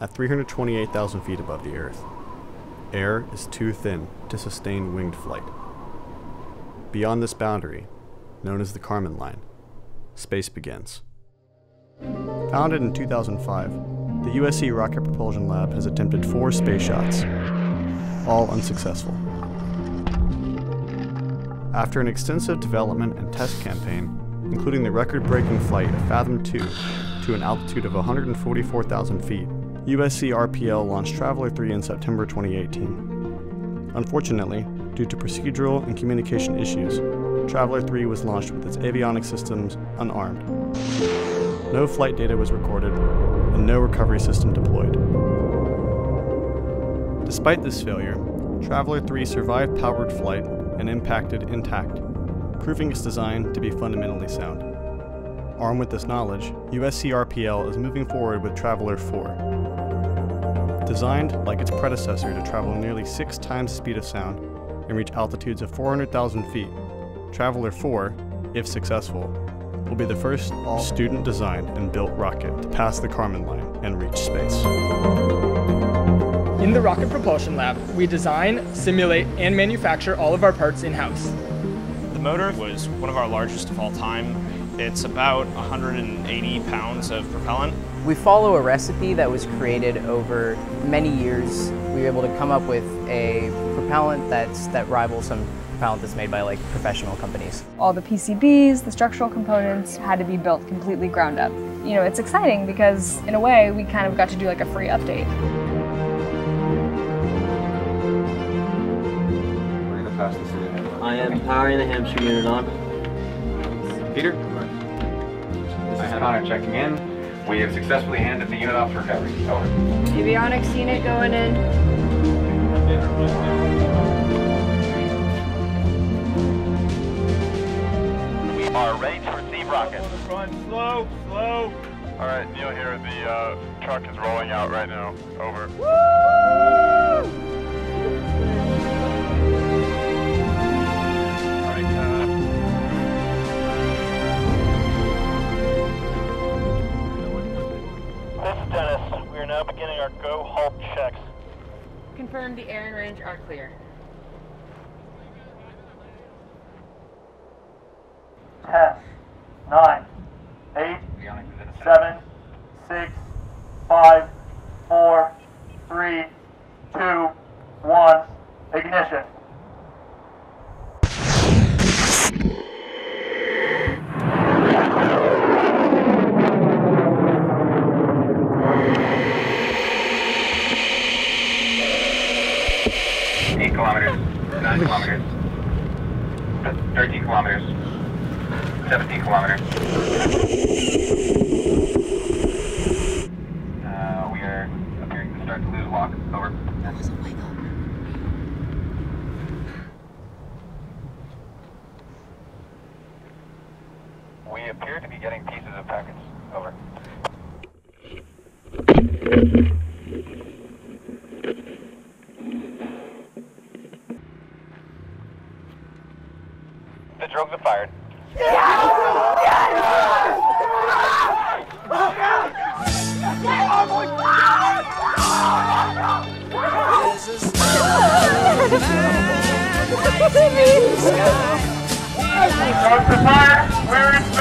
at 328,000 feet above the Earth. Air is too thin to sustain winged flight. Beyond this boundary, known as the Kármán line, space begins. Founded in 2005, the USC Rocket Propulsion Lab has attempted four space shots, all unsuccessful. After an extensive development and test campaign, including the record-breaking flight of Fathom 2 to an altitude of 144,000 feet, USC RPL launched Traveler 3 in September 2018. Unfortunately, due to procedural and communication issues, Traveler 3 was launched with its avionic systems unarmed. No flight data was recorded, and no recovery system deployed. Despite this failure, Traveler 3 survived powered flight and impacted intact, proving its design to be fundamentally sound. Armed with this knowledge, USC RPL is moving forward with Traveler 4. Designed like its predecessor to travel nearly six times the speed of sound and reach altitudes of 400,000 feet, Traveler 4, if successful, will be the first student designed and built rocket to pass the Kármán line and reach space. In the Rocket Propulsion Lab, we design, simulate, and manufacture all of our parts in-house. The motor was one of our largest of all time. It's about 180 pounds of propellant. We follow a recipe that was created over many years. We were able to come up with a propellant that's, that rivals some propellant that's made by like professional companies. All the PCBs, the structural components had to be built completely ground up. You know, it's exciting because in a way we kind of got to do like a free update. I am powering the hamster unit on. Peter? I have Connor checking in. We have successfully handed the unit off to recovery. Over. Avionics unit going in. We are ready to receive rockets. Run slow, slow. All right, Neil here. The uh, truck is rolling out right now. Over. Woo! Now beginning our go halt checks. Confirm the air and range are clear. Ten, nine, eight, seven, six, five, four, three, two, one, ignition. Kilometers, 9 kilometers, 13 kilometers, 17 kilometers. Uh, we are appearing to start to lose lock. Over. We appear to be getting pieces of packets. Over. The drogues have fired. Drogues are fired. We're in